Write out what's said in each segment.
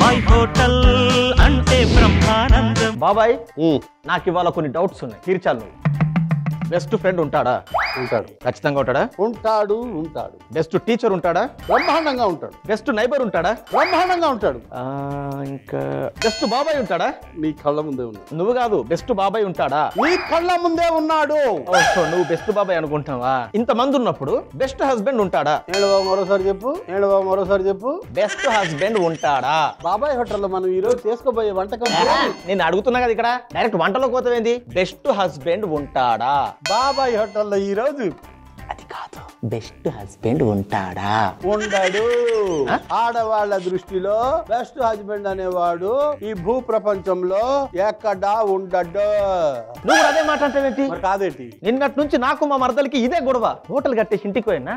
బాబాయ్ హోటల్ అంటే బ్రహ్మానందం. బాబాయ్ నాకు ఇవాళ కొన్ని డౌట్స్ ఉన్నాయి. తీర్చాలి నువ్వు. బెస్ట్ ఫ్రెండ్ ఉంటాడా? ఉంటాడు. ఖచ్చితంగా ఉంటాడా? ఉంటాడు ఉంటాడు. బెస్ట్ టీచర్ ఉంటాడా? బ్రహ్మాండంగా ఉంటాడు. బెస్ట్ నైబర్ ఉంటాడా? బ్రహ్మాండంగా ఉంటాడు. ఆ, ఇంకా బెస్ట్ బాబాయ్ ఉంటాడా? నీ కళ్ళ ముందే ఉన్నాడు. నువ్వు కాదు బెస్ట్ బాబాయ్ ఉంటాడా? నీ కళ్ళ ముందే ఉన్నాడు. నువ్వు బెస్ట్ బాబాయ్ అనుకుంటున్నావా? ఇంత మంది ఉన్నప్పుడు బెస్ట్ హస్బెండ్ ఉంటాడా? ఏడు బాబు మరోసారి చెప్పు. ఏడు బాబు మరోసారి చెప్పు. బెస్ట్ హస్బెండ్ ఉంటాడా? బాబాయ్ హోటల్లో మనం ఈ రోజు చేసుకోబోయే వంటకం నేను అడుగుతున్నా కదా ఇక్కడ. డైరెక్ట్ వంటలోకి పోతావేంది? బెస్ట్ హస్బెండ్ ఉంటాడా? బాబాయ్ హోటల్లో ఈ రోజు అది కాదు బెస్ట్ హస్బెండ్ ఉంటాడా? ఉండడు. ఆడవాళ్ళ దృష్టిలో బెస్ట్ హస్బెండ్ అనేవాడు ఈ భూ ప్రపంచంలో ఎక్కడా ఉండడు. నువ్వు అదే మాట్లాడతావేంటి కాదేంటి? నిన్నటి నుంచి నాకు మా మరదలకి ఇదే గొడవ. హోటల్ కట్టేసి ఇంటికి పోయినా.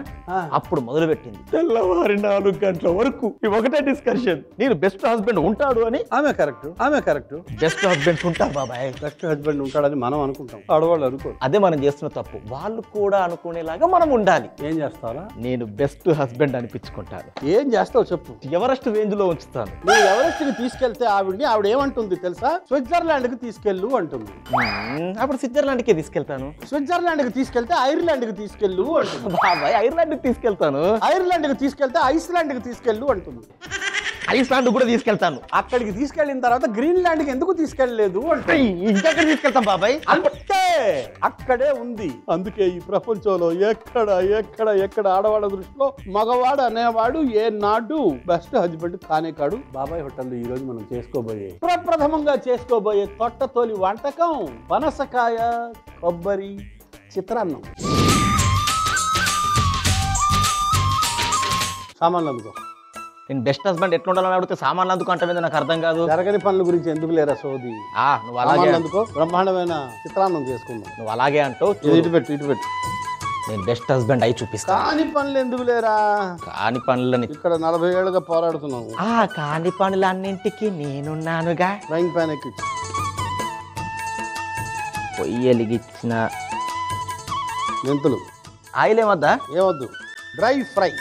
అప్పుడు మొదలు పెట్టింది తెల్లవారి నాలుగు గంటల వరకు ఒకటే డిస్కషన్ నేను బెస్ట్ హస్బెండ్ ఉంటాడు అని. ఆమె కరెక్ట్ ఆమె కరెక్ట్ బెస్ట్ హస్బెండ్స్ ఉంటారు బాబాయ్. బెస్ట్ హస్బెండ్ ఉంటాడని మనం అనుకుంటాం. ఆడవాళ్ళు అనుకోరు అదే మనం చేస్తున్న తప్పు. వాళ్ళు కూడా అనుకునేలాగా మనం ఉండాలి. ఏం చేస్తావా నేను బెస్ట్ హస్బెండ్ అనిపించుకుంటాను. ఏం చేస్తావు చెప్పు. ఎవరెస్ట్ రేంజ్లో ఉంచుతాను. నువ్వు ఎవరెస్ట్కి తీసుకెళ్తే ఆవిడ్ని ఆవిడ ఏమంటుంది తెలుసా? స్విట్జర్లాండ్కి తీసుకెళ్ళు అంటుంది. అప్పుడు స్విట్జర్లాండ్కే తీసుకెళ్తాను. స్విట్జర్లాండ్కి తీసుకెళ్తే ఐర్లాండ్కి తీసుకెళ్ళు అంటుంది. బాబాయ్ ఐర్లాండ్కి తీసుకెళ్తాను. ఐర్లాండ్కి తీసుకెళ్తే ఐస్లాండ్కి తీసుకెళ్ళు అంటుంది. ఐస్లాండ్ కూడా తీసుకెళ్తాను. అక్కడికి తీసుకెళ్ళిన తర్వాత గ్రీన్లాండ్కి ఎందుకు తీసుకెళ్ళలేదు అంటే ఇంకెక్కడ తీసుకెళ్తాం బాబాయ్? అంతే అక్కడే ఉంది. అందుకే ఈ ప్రపంచంలో ఎక్కడ ఎక్కడ ఎక్కడ ఆడవాళ్ళ దృష్టిలో మగవాడు అనేవాడు ఏ నాడు బెస్ట్ హస్బెండ్ కానే కాడు. బాబాయ్ హోటల్ ఈ రోజు మనం చేసుకోబోయే ప్రప్రథమంగా చేసుకోబోయే తొట్టతోలి వంటకం పనసకాయ కొబ్బరి చిత్రాన్నం. సామాన్లు అందుకో. నేను బెస్ట్ హస్బెండ్ ఎట్లా ఉండాలని అడిగితే సామాన్లు అందుకు అంటే నాకు అర్థం కాదు. జరగని పనుల గురించి ఎందుకు లేరా సోది? ఆ నువ్వు అలాగే అందుకో బ్రహ్మాండమైన చిత్రాన్నం చేసుకుందాం. నువ్వు అలాగే చూడు, ఇటు పెట్టు ఇటు పెట్టు. నేను బెస్ట్ హస్బెండ్ అయి చూపిస్తా. కాని పనులు ఎందుకు లేరా? కాని పనులని. ఇక్కడ నలభై ఏళ్ళుగా పోరాడుతున్నావు. ఆ కాని పనులన్నింటికి నేనున్నానుగా. ఫ్రైంగ్ ప్యాన్ ఎక్కించు. పొయ్యి మెంతులు. ఆయిల్ ఏమద్దా ఏవద్దు డ్రై ఫ్రై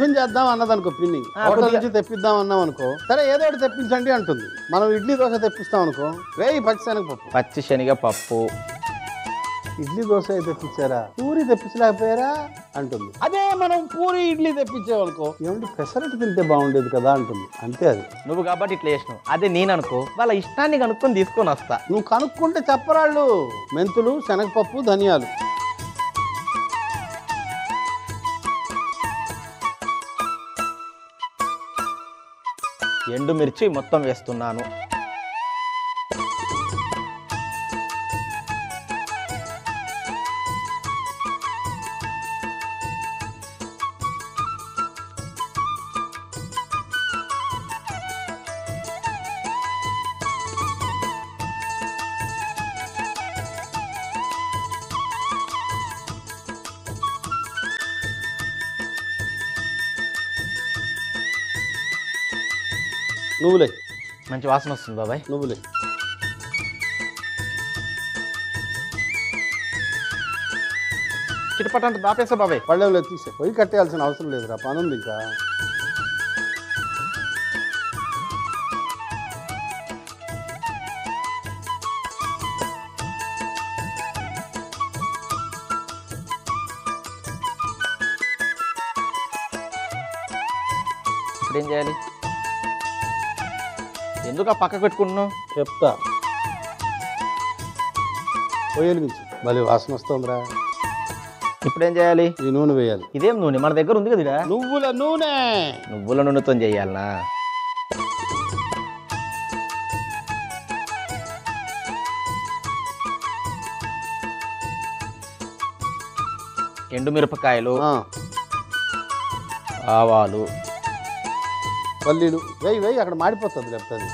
టిఫిన్ చేద్దాం అన్నదనుకో పిన్ని. ఆ, హోటల్. నుంచి తెప్పిద్దాం అన్నాం అనుకో సరే ఏదో ఒకటి తెప్పించండి అంటుంది. మనం ఇడ్లీ దోశ తెప్పిస్తాం అనుకో వేయి పచ్చి శనగ పప్పు ఇడ్లీ దోశ తెప్పించారా? పూరి తెప్పించలేకపోయారా? అంటుంది. అదే మనం పూరి ఇడ్లీ తెప్పించామనుకో ఏమంటే పెసరట్టు తింటే బాగుండేది కదా అంటుంది. అంతే అది. నువ్వు కాబట్టి ఇట్లా చేసినావు. అదే నేను అనుకో వాళ్ళ ఇష్టాన్ని కనుక్కొని తీసుకొని వస్తా. నువ్వు కనుక్కుంటే చెప్పరాళ్ళు. మెంతులు శనగపప్పు ధనియాలు. ఎండుమిర్చి మొత్తం వేస్తున్నాను. నువ్వులే. మంచి వాసన వస్తుంది బాబాయ్. నువ్వులే. చిటపట అంటే దాపేసా బాబాయ్. పళ్ళెంలో తీసే. పొయ్యి కట్టేయాల్సిన అవసరం లేదురా పని ఉంది ఇంకా. ఎందుకు ఆ పక్కకు పెట్టుకుంటున్నావు చెప్తా. వెలిగించు భలే వాసన వస్తుందిరా. ఇప్పుడు ఏం చేయాలి? ఈ నూనె వేయాలి. ఇదేం నూనె? మన దగ్గర ఉంది కదా. నువ్వుల నూనె! నువ్వుల నూనెతో చేయాలనా? ఎండుమిరపకాయలు ఆ, ఆవాలు పల్లీలు. వేయి వేయి అక్కడ మాడిపోతుంది లేకపోతే అది.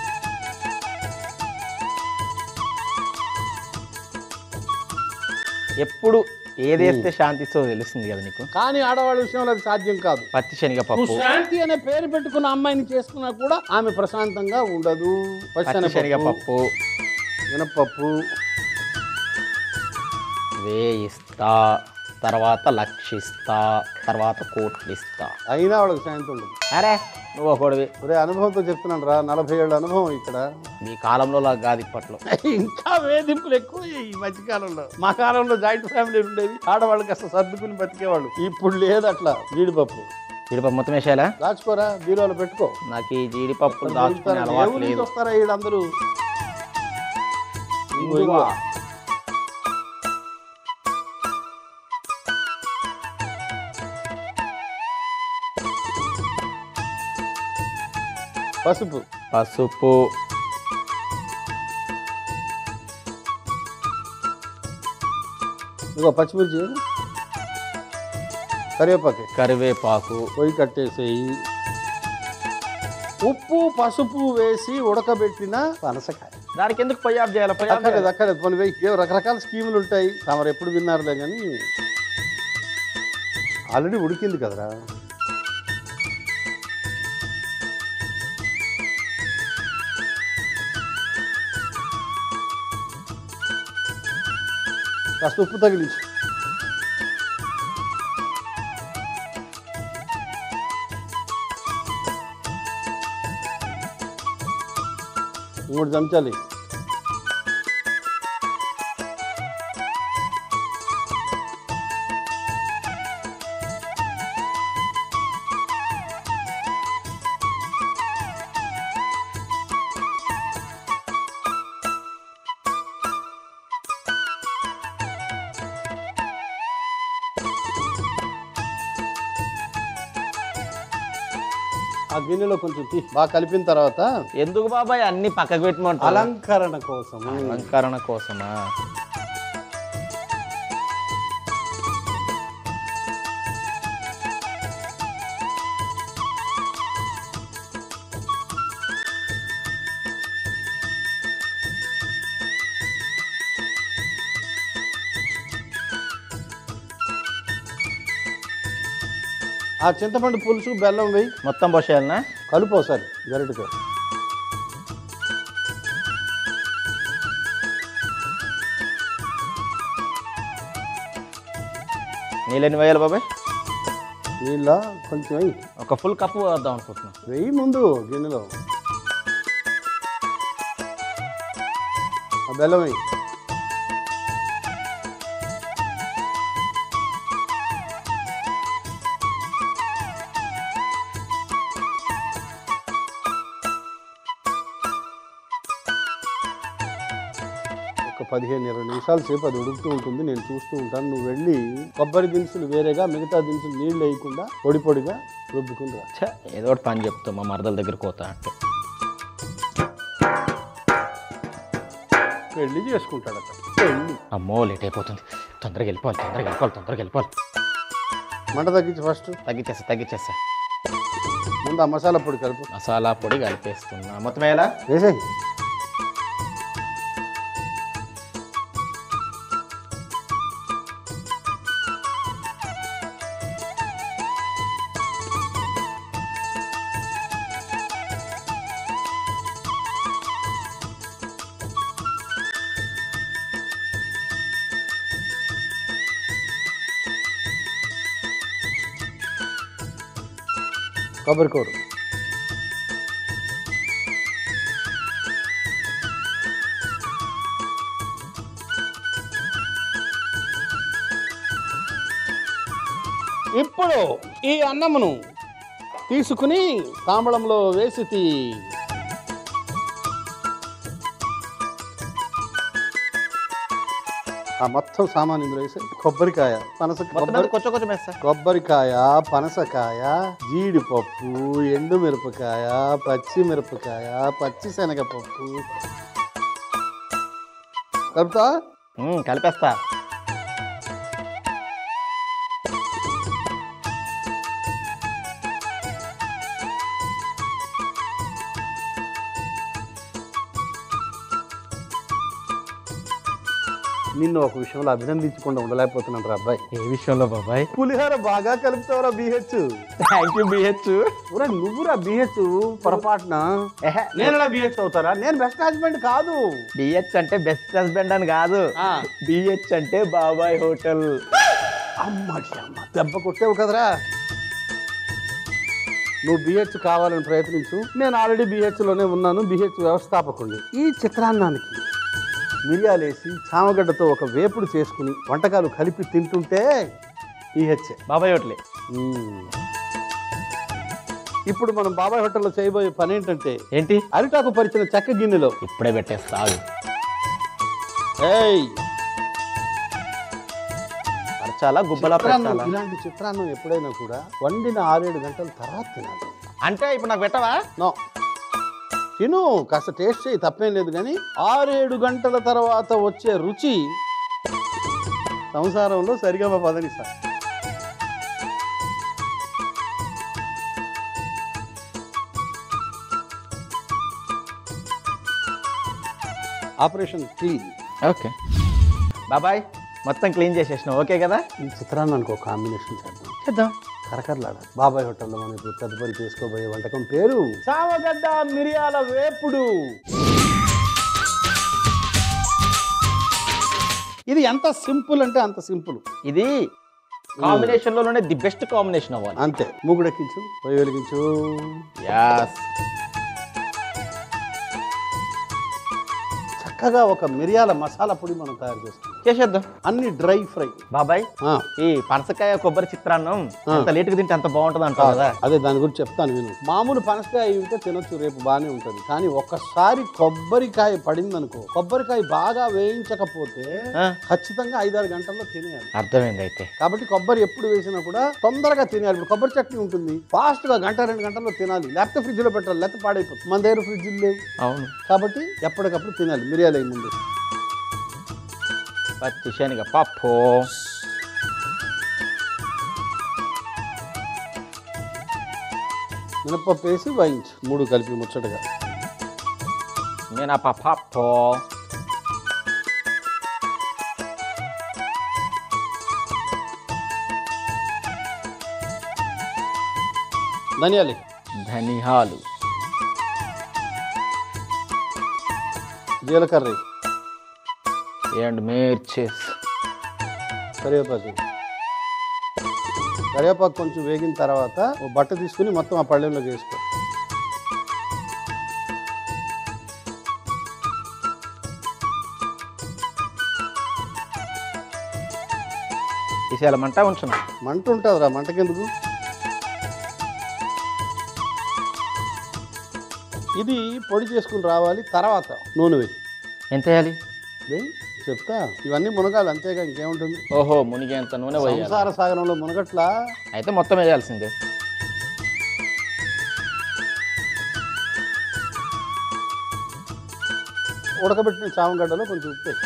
ఎప్పుడు ఏది వేస్తే శాంతితో తెలుస్తుంది కదా నీకు. కానీ ఆడవాళ్ళ విషయంలో అది సాధ్యం కాదు. పచ్చి శనగ నువ్వు పప్పు శాంతి అనే పేరు పెట్టుకున్న అమ్మాయిని చేసుకున్నా కూడా ఆమె ప్రశాంతంగా ఉండదు. పచ్చి శనగ పప్పు. పప్పు మినపప్పు వేయిస్తా. తర్వాత లక్షిస్తా తర్వాత కోట్లు ఇస్తా అయినా వాళ్ళకి శాంతి ఉండదు. అరే నువ్వు ఒకడివి ఒరే అనుభవంతో చెప్తున్నాను రా నలభై ఏళ్ళ అనుభవం ఇక్కడ. మీ కాలంలో లాగా కాదు ఇప్పట్లో. ఇంకా వేధింపులు ఎక్కువ ఈ మధ్యకాలంలో. మా కాలంలో జాయింట్ ఫ్యామిలీ ఉండేవి ఆడవాళ్ళకి అసలు సర్దుకుని బతికేవాళ్ళు. ఇప్పుడు లేదు అట్లా జీడిపప్పు. జీడిపప్పు మొత్తం వేసేయాలా? దాచుకోరా బీరోలో పెట్టుకో. నాకు ఈ జీడిపప్పు దాచుకునే అలవాటు లేదు. వస్తారా వీళ్ళందరూ పసుపు. పసుపు. ఇదిగో పచ్చిమిర్చి. కరివేపాకు. కరివేపాకు. పొయ్యి కట్టేసేయి. ఉప్పు పసుపు వేసి ఉడకబెట్టిన పనసకాయ. దానికి ఎందుకు పొయ్యి ఆఫ్ చేయాలి? పొయ్యి ఆఫ్ అక్కర్లేదు? అక్కర్లేదు. కొన్ని వెయ్యి రకరకాల స్కీములు ఉంటాయి. తమరు ఎప్పుడు విన్నారులే కానీ. ఆల్రెడీ ఉడికింది కదరా. కాస్త ఉప్పు తగిలించు మూడు ఆ గిన్నెలో కొంచెం తీ బాగా కలిపిన తర్వాత ఎందుకు బాబాయ్? అన్ని పక్కకు పెట్టమంటారు. అలంకరణ కోసం. అలంకరణ కోసమా? ఆ చింతపండు పులుసు బెల్లం వేయి. మొత్తం పోసేయాలనా? కలుపు ఒకసారి గరిటతో. నీళ్ళని వేయాలి బాబాయ్? నీళ్ళ కొంచెం వేయి. ఒక ఫుల్ కప్పు వేద్దాం అనుకుంటున్నా. వెయ్యి ముందు గిన్నెలో. ఆ బెల్లం వేయి. పదిహేను ఇరవై నిమిషాల సేపు అది ఉడుకుతూ ఉంటుంది. నేను చూస్తూ ఉంటాను. నువ్వు వెళ్ళి కొబ్బరి దినుసులు వేరేగా మిగతా దినుసులు నీళ్ళు వేయకుండా పొడి పొడిగా రుబ్బుకుని రా. ఛ, ఏదో ఒకటి పని చెప్తా మా మరదల దగ్గర పోతా అంటే. పెళ్ళి చేసుకుంటాడు అక్కడ అమ్మో లేట్ అయిపోతుంది. తొందరగా వెళ్ళిపోవాలి తొందరగా వెళ్ళిపోవాలి తొందరగా వెళ్ళిపోవాలి. మంట తగ్గించి ఫస్ట్. తగ్గించేస్తా తగ్గించేస్తా. ముందు ఆ మసాలా పొడి కలుపు. మసాలా పొడి కలిపేస్తున్నా. మొత్తం వేయాలా వేసేయి. కొబ్బరి ఇప్పుడు ఈ అన్నమును తీసుకుని తాంబళంలో వేసి ఆ మొత్తం సామాన్ ఇందులో వేసి కొబ్బరికాయ పనస కొబ్బరి కొంచెం కొంచెం కొబ్బరికాయ పనసకాయ జీడిపప్పు ఎండు మిరపకాయ పచ్చి మిరపకాయ పచ్చి శనగపప్పు కలుపుతా కలిపేస్తా. నిన్ను ఒక విషయంలో అభినందించకుండా ఉండలేకపోతున్నాను రా అబ్బాయి. ఏ విషయంలో బాబాయ్? పులిహోర బాగా కలుపుతావురా బిహెచ్. Thank you BH. ఊరా నువ్వురా బిహెచ్ పొరపాటున? నేను బిహెచ్ అవుతారా నేను బెస్ట్ హస్బెండ్ కాదు. బిహెచ్ అంటే బెస్ట్ హస్బెండ్ అని కాదు. ఆ, బిహెచ్ అంటే బాబాయ్ హోటల్. అమ్మ అమ్మ దెబ్బ కొట్టావు కదరా. నువ్వు బిహెచ్ కావాలని ప్రయత్నించు. నేను ఆల్రెడీ బిహెచ్లోనే ఉన్నాను. బిహెచ్ వ్యవస్థాపకుడిని. ఈ చిత్రాన్నానికి మిరియాలేసి చామగడ్డతో ఒక వేపుడు చేసుకుని వంటకాలు కలిపి తింటుంటే బిహెచ్ బాబాయ్ హోటలే. ఇప్పుడు మనం బాబాయ్ హోటల్లో చేయబోయే పని ఏంటంటే ఏంటి? అరిటాకు పరిచిన చెక్క గిన్నెలో ఇప్పుడే పెట్టేస్తాగు ఏయ్! చాలా గుబ్బలా పెట్టాలా ఇలాంటి చిత్రాన్నం ఎప్పుడైనా కూడా వండిన ఆరేడు గంటల తర్వాత తినాలి. అంటే ఇప్పుడు నాకు పెట్టవా? నో. తిను కాస్త టేస్ట్ చేయి తప్పేం లేదు కానీ ఆరేడు గంటల తర్వాత వచ్చే రుచి సంసారంలో సరిగా పదని సార్. Operation clean. ఓకే. బాబాయ్ మొత్తం క్లీన్ చేసేసినావు. ఓకే కదా? ఈ చిత్రాన్నానికి ఒక కాంబినేషన్ చేద్దాం. చేద్దాం. కరకరలాడాలి బాబాయ్ హోటల్లో మనం ఇప్పుడు తదుపరి చేసుకోబోయే వంటకం పేరు చామగడ్డ మిరియాల వేపుడు. ఇది ఎంత సింపుల్ అంటే అంత సింపుల్. ఇది కాంబినేషన్లోనే ది బెస్ట్ కాంబినేషన్ అవ్వాలి. అంతే. మూగుడెక్కించు పొయ్యి వెలిగించు. యాస్ చక్కగా ఒక మిరియాల మసాలా పొడి మనం తయారు చేస్తాం చేసేద్దాం. అన్ని డ్రై ఫ్రై. బాబాయ్ ఈ పనసకాయ కొబ్బరి చిత్రాన్నం. ఎంత లేటుగా తింటే అంత బాగుంటుంది అంటావు కదా. అదే దాని గురించి చెప్తాను విను. మామూలు పనసకాయ అయితే తినొచ్చు రేపు బాగానే ఉంటుంది. కానీ ఒక్కసారి కొబ్బరికాయ పడింది అనుకో కొబ్బరికాయ బాగా వేయించకపోతే ఖచ్చితంగా ఐదారు గంటల్లో తినేయాలి. అర్థమైంది అయితే. కాబట్టి కొబ్బరి ఎప్పుడు వేసినా కూడా తొందరగా తినేయాలి. ఇప్పుడు కొబ్బరి చట్నీ ఉంటుంది. ఫాస్ట్గా గంట రెండు గంటల్లో తినాలి. లేకపోతే ఫ్రిడ్జ్లో పెట్టాలి. లేకపోతే పాడైపోతుంది. మన దగ్గర ఫ్రిడ్జ్ లేవు. అవును. కాబట్టి ఎప్పటికప్పుడు తినాలి. మిరియాలు ముందు. పచ్చి శనగ పప్పు మినపప్పు వేసి వాయించు మూడు కలిపి ముచ్చటగా మినప పప్పు ధనియాలు ధనియాలు జీలకర్ర అండ్ మిర్చిస్ కరివేపాకు. కరివేపాకు కొంచెం వేగిన తర్వాత ఓ బట్ట తీసుకుని మొత్తం ఆ పళ్ళెంలోకి వేసుకో తీసేయాలమంటా ఉంచున్నా మంట ఉంటుంది రా మంటకెందుకు? ఇది పొడి చేసుకుని రావాలి. తర్వాత నూనె వేయి. ఎంత వేయాలి? వేయి చెప్తా? ఇవన్నీ మునగాలి అంతేగా ఇంకేముంటుంది? ఓహో మునిగేంత నూనె సంసార సాగరంలో మునగట్లా? అయితే మొత్తం వేయాల్సిందే. ఉడకబెట్టిన చామగడ్డలో కొంచెం ఉప్పు వేయి.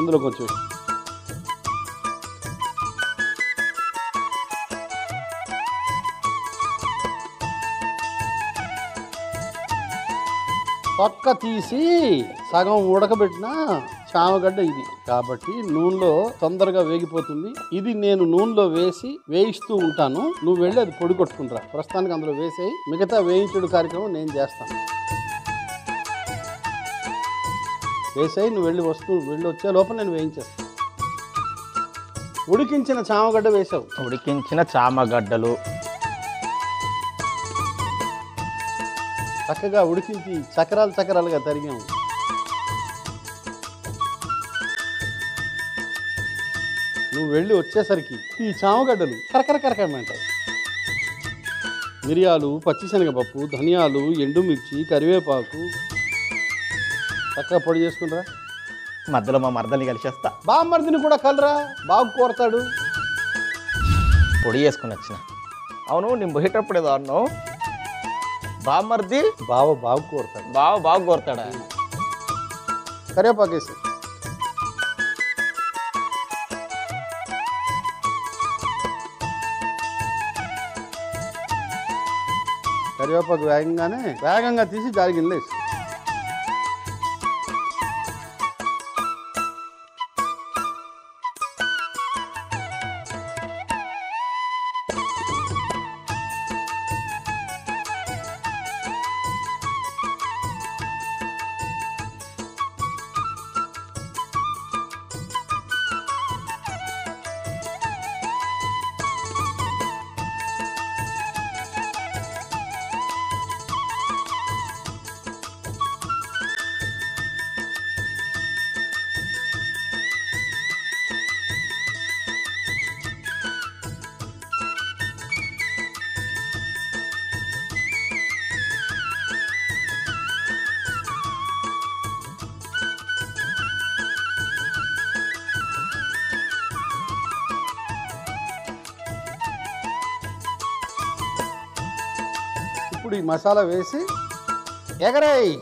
ఇందులో కొంచెం వేయి. పక్క తీసి సగం ఉడకబెట్టిన చామగడ్డ ఇది. కాబట్టి నూనెలో తొందరగా వేగిపోతుంది. ఇది నేను నూనెలో వేసి వేయిస్తూ ఉంటాను. నువ్వు వెళ్ళి అది పొడి కొట్టుకుంటా ప్రస్తుతానికి అందులో వేసేయి. మిగతా వేయించుడు కార్యక్రమం నేను చేస్తాను. వేసేయి నువ్వు వెళ్ళి వస్తూ వెళ్ళి వచ్చే లోపల నేను వేయించేస్తాను. ఉడికించిన చామగడ్డ వేసావు. ఉడికించిన చామగడ్డలు. చక్కగా ఉడికించి చక్రాలు చక్రాలుగా తరిగాము. నువ్వు వెళ్ళి వచ్చేసరికి ఈ చామగడ్డలు కరకర కరకరమంటాయి మిరియాలు పచ్చిశనగపప్పు ధనియాలు ఎండుమిర్చి కరివేపాకు. చక్కగా పొడి చేసుకుంటా మధ్యలో మా మరదల్ని కలిసేస్తా. బామ్మర్దిని కూడా కలరా బాగు కోరతాడు. పొడి చేసుకుని వచ్చిన. అవును నేను పోయేటప్పుడు ఏదో అన్నావు? బామ్మర్ది బావ బాగు కోరతాడు బావ బాగా కోరుతాడా కరివేపాకు వేసి కరివేపాకు వేగంగానే వేగంగా తీసి జారిగిన్నెలో వేసుకో ఇప్పుడు ఈ మసాలా వేసి ఎగరాయి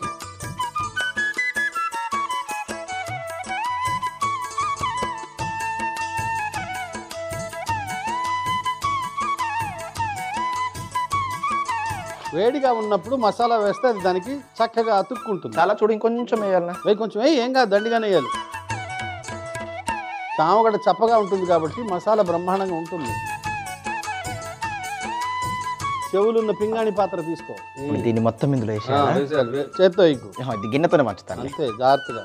వేడిగా ఉన్నప్పుడు మసాలా వేస్తే అది దానికి చక్కగా అతుక్కుంటుంది. చాలా చూడు ఇంకొంచెం వేయాలనా? వేయి కొంచెం వేయి ఏం కాదు దండిగానే వేయాలి. చామగడ్డ చప్పగా ఉంటుంది కాబట్టి మసాలా బ్రహ్మాండంగా ఉంటుంది. చెవులున్న పింగాణి పాత్ర తీసుకో. ఇప్పుడు దీన్ని మొత్తం ఇందులో వేసేయాలా? చేత్తో ఎక్కు ఆహా, ఇది గిన్నెతోనే మంచుతాను అంతే జాగ్రత్తగా.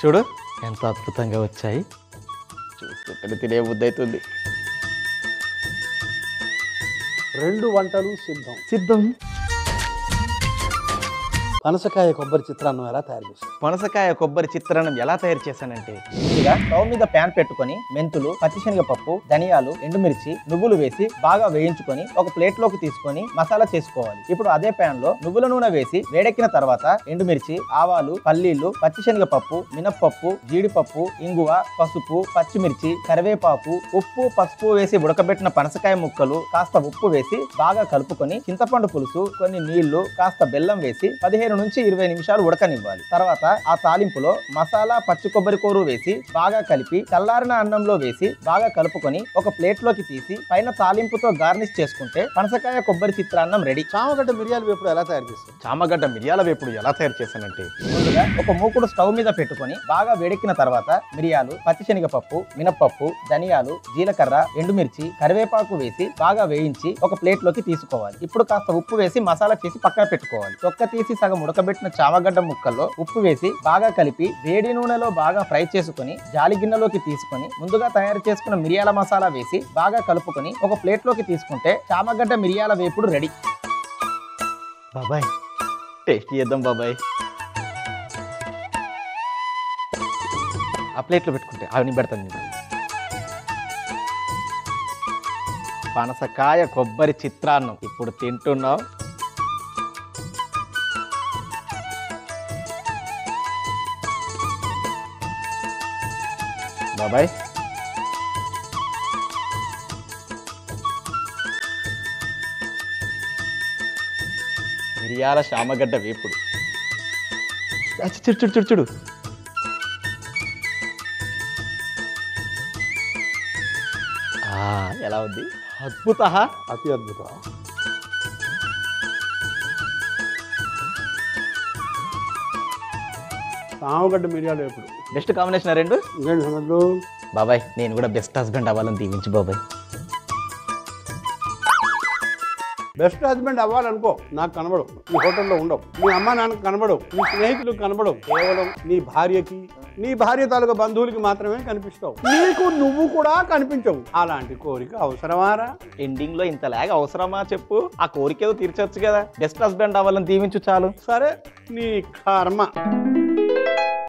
చూడు. ఎంత అద్భుతంగా వచ్చాయి. చూస్తుంటే తినే బుద్ధి అవుతుంది రెండు వంటలు సిద్ధం. సిద్ధం? పనసకాయ కొబ్బరి చిత్రాన్నం ఎలా తయారు చేస్తాం పనసకాయ కొబ్బరి చిత్రాన్నం ఎలా తయారు చేశానంటే ఇక స్టవ్ మీద ప్యాన్ పెట్టుకొని మెంతులు పచ్చిశనగపప్పు ధనియాలు ఎండుమిర్చి నువ్వులు వేసి బాగా వేయించుకొని ఒక ప్లేట్లోకి తీసుకొని మసాలా చేసుకోవాలి. ఇప్పుడు అదే ప్యాన్లో నువ్వుల నూనె వేసి వేడెక్కిన తర్వాత ఎండుమిర్చి ఆవాలు పల్లీలు పచ్చిశనగపప్పు మినప్పప్పు జీడిపప్పు ఇంగువ పసుపు పచ్చిమిర్చి కరివేపాకు ఉప్పు పసుపు వేసి ఉడకబెట్టిన పనసకాయ ముక్కలు కాస్త ఉప్పు వేసి బాగా కలుపుకొని చింతపండు పులుసు కొన్ని నీళ్ళు కాస్త బెల్లం వేసి పదిహేను నుంచి ఇరవై నిమిషాలు ఉడకనివ్వాలి. తర్వాత ఆ తాలింపులో మసాలా పచ్చి కొబ్బరి కూర వేసి బాగా కలిపి చల్లారిన అన్నంలో వేసి బాగా కలుపుకొని ఒక ప్లేట్లోకి తీసి పైన తాలింపుతో గార్నిష్ చేసుకుంటే పనసకాయ కొబ్బరి చిత్రాన్నం రెడీ. చామగడ్డ మిరియాలు వేపుడు ఎలా తయారు చేస్తాం చామగడ్డ మిరియాల వేపుడు ఎలా తయారు చేశానంటే ముందుగా ఒక మూకుడు స్టవ్ మీద పెట్టుకొని బాగా వేడెక్కిన తర్వాత మిరియాలు పచ్చిశనగపప్పు మినప్పప్పు ధనియాలు జీలకర్ర ఎండుమిర్చి కరివేపాకు వేసి బాగా వేయించి ఒక ప్లేట్లోకి తీసుకోవాలి. ఇప్పుడు కాస్త ఉప్పు వేసి మసాలా చేసి పక్కన పెట్టుకోవాలి. తొక్క తీసి సగం ఉడకబెట్టిన చామగడ్డ ముక్కల్లో ఉప్పు వేసి బాగా కలిపి వేడి నూనెలో బాగా ఫ్రై చేసుకొని జాలి గిన్నెలోకి తీసుకొని ముందుగా తయారు చేసుకున్న మిరియాల మసాలా వేసి బాగా కలుపుకొని ఒక ప్లేట్లోకి తీసుకుంటే చామగడ్డ మిరియాల వేపుడు రెడీ. బాబాయ్. టేస్ట్ చేద్దాం బాబాయ్. ఆ ప్లేట్లో పెట్టుకుంటే అవి పెడతాను నేను. పనసకాయ కొబ్బరి చిత్రాన్నం. ఇప్పుడు తింటున్నాం. బాబాయ్. మిరియాల శామగడ్డ వేపుడు. అచ్చి చూడు చూడు చూడు చూడు. ఆ, ఎలా ఉంది? అద్భుత అతి అద్భుత. చామగడ్డ మిరియాలు వేపుడు బెస్ట్ కాంబినేషన్ రెండు? ఇంకేంటి సంగతులు? బాబాయ్ నేను కూడా బెస్ట్ హస్బెండ్ అవ్వాలని దీవించు బాబాయ్. బెస్ట్ హస్బెండ్ అవ్వాలనుకో నాకు కనబడవు. నీ హోటల్లో ఉండవు. మీ అమ్మ నాన్నకు కనబడవు. నీ స్నేహితులకు కనబడవు. కేవలం నీ భార్యకి నీ భార్య తాలూకా బంధువులకి మాత్రమే కనిపిస్తావు. నీకు నువ్వు కూడా కనిపించవు. అలాంటి కోరిక అవసరమారా? ఎండింగ్లో ఇంత లాగ్ అవసరమా చెప్పు? ఆ కోరిక ఏదో తీర్చొచ్చు కదా. బెస్ట్ హస్బెండ్ అవ్వాలని దీవించు చాలు. సరే నీ కర్మ.